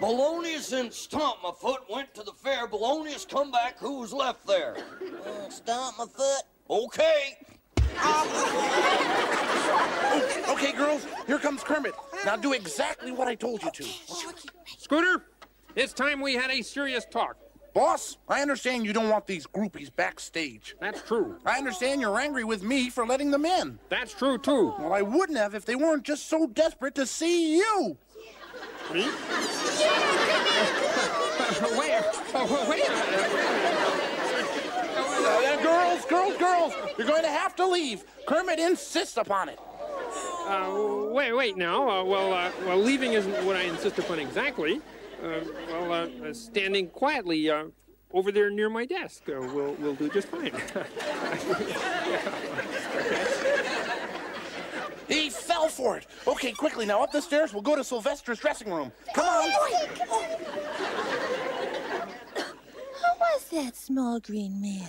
Balonius and Stomp My Foot went to the fair. Balonius come back. Who was left there? Uh, stomp my foot. Okay. Okay, girls, here comes Kermit. Now do exactly what I told you to. Scooter, it's time we had a serious talk. Boss, I understand you don't want these groupies backstage. That's true. I understand you're angry with me for letting them in. That's true, too. Well, I wouldn't have if they weren't just so desperate to see you. Me? wait, oh, wait a minute. Girls, girls, girls, you're going to have to leave. Kermit insists upon it. Uh, wait, wait now. Uh, well, uh, well, leaving isn't what I insist upon exactly. Uh, well, uh, uh, standing quietly uh, over there near my desk uh, will will do just fine. He for it. Okay, quickly now, up the stairs. We'll go to Sylvester's dressing room. Come on. Oh, who was that small green man?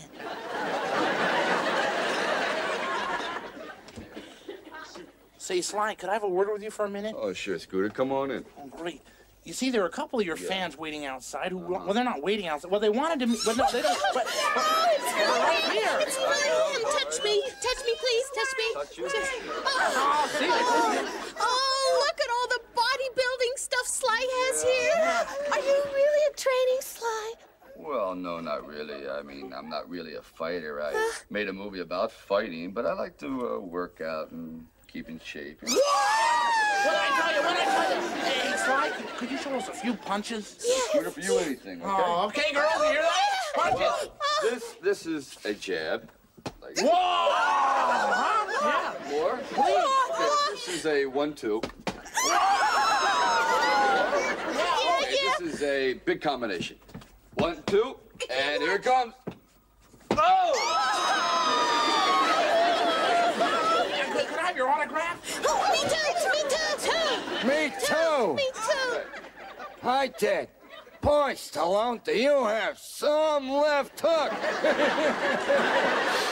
Say, Sly, could I have a word with you for a minute? Oh, sure, Scooter. Come on in. Oh, great. You see, there are a couple of your fans waiting outside who, uh-huh. well, they're not waiting outside. Well, they wanted to meet, but no, they don't. But, but, Oh, it's they're right here. It's William. Touch me. Touch me, please. Touch me. Touch you? Just- Oh, Oh, oh, look at all the bodybuilding stuff Sly has here. Are you really a training Sly? Well, no, not really. I mean, I'm not really a fighter. I made a movie about fighting, but I like to uh, work out and keep in shape. you know. what did I tell you? What did I tell you? Hey, Sly, could- could you show us a few punches? Scooter, for you anything, okay? Oh, okay, girls, you hear that? Punches. Well, this this is a jab. Like Whoa! Huh? Yeah. more. Okay, this is a one-two. Okay, this is a big combination. One, two, and here it comes. Oh! Could, could I have your autograph? Oh, me too. Me too. Too. Me too. Me too. Hi, Ted. Boy, Stallone, do you have some left hook?